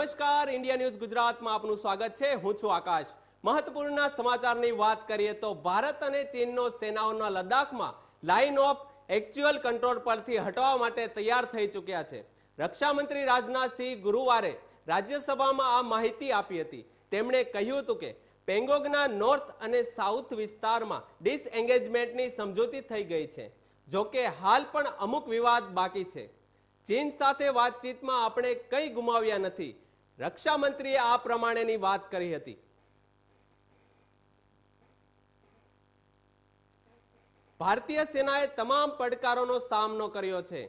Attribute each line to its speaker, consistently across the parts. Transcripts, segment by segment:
Speaker 1: નમસ્કાર, India news ગુજરાતમાં આપનું સ્વાગત છે. હું છું આકાશ. મહત્વપૂર્ણ સમાચારની વાત કરીએ તો ભારત અને ચીનનો સેનાઓના લદ્દાખમાં લાઇન ઓફ એકચ્યુઅલ કંટ્રોલ પરથી હટવા માટે તૈયાર થઈ ચૂક્યા છે. રક્ષામંત્રી રાજનાથસિંહ ગુરુવારે રાજ્યસભામાં આ માહિતી આપી હતી. તેમણે કહ્યું હતું કે પેંગોંગના નોર્થ અને સાઉથ વિસ્તારમાં ડિસએન્ગેજમેન્ટની સમજૂતી થઈ ગઈ છે. જોકે હાલ પણ અમુક વિવાદ બાકી છે. ચીન સાથે વાતચીતમાં આપણે કંઈ ગુમાવ્યા નથી. રક્ષા મંત્રીએ આ પ્રમાણેની વાત કરી હતી. ભારતીય સેનાએ તમામ પડકારોનો સામનો કર્યો છે.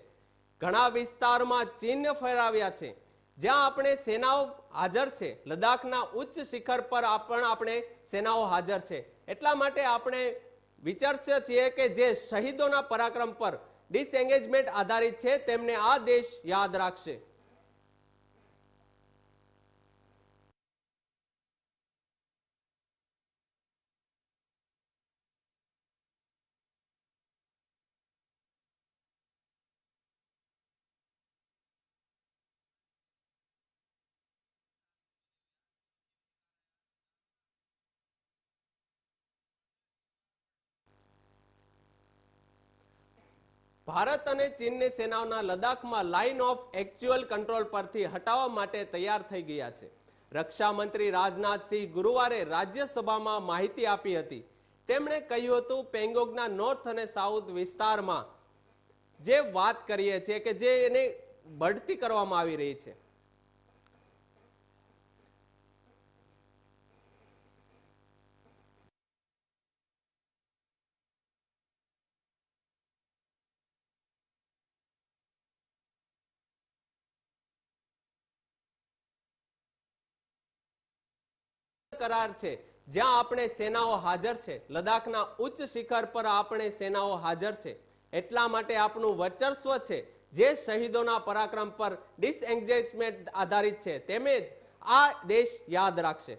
Speaker 1: ઘણા વિસ્તારમાં ચિહ્ન ફેરાવ્યા છે. જ્યાં આપણે સેનાઓ હાજર છે. લદ્દાખના ઉચ્ચ શિખર પર પણ આપણે સેનાઓ હાજર છે. એટલા માટે આપણે વિચારશે છીએ કે જે શહીદોના પરાક્રમ પર ડિસએંગેજમેન્ટ આધારિત છે, તેમને આ દેશ યાદ રાખશે. ભારત અને ચીનની સેનાઓના લદ્દાખમાં લાઇન ઓફ એકચ્યુઅલ કંટ્રોલ પરથી હટાવવા માટે તૈયાર થઈ ગયા છે. રક્ષામંત્રી રાજનાથસિંહ ગુરુવારે રાજ્યસભામાં માહિતી આપી હતી. તેમણે કહ્યું હતું, પેંગોંગના નોર્થ અને સાઉથ વિસ્તારમાં જે વાત કરીએ છીએ કે જે એને બઢતી કરવામાં આવી રહી છે. કરાર છે. જ્યાં આપણે સેનાઓ હાજર છે. લદ્દાખના ઉચ્ચ શિખર પર આપણે સેનાઓ હાજર છે. એટલા માટે આપણું વર્ચસ્વ છે. જે શહીદોના પરાક્રમ પર ડિસએન્ગેજમેન્ટ આધારિત છે. તેમ જ આ દેશ યાદ રાખશે.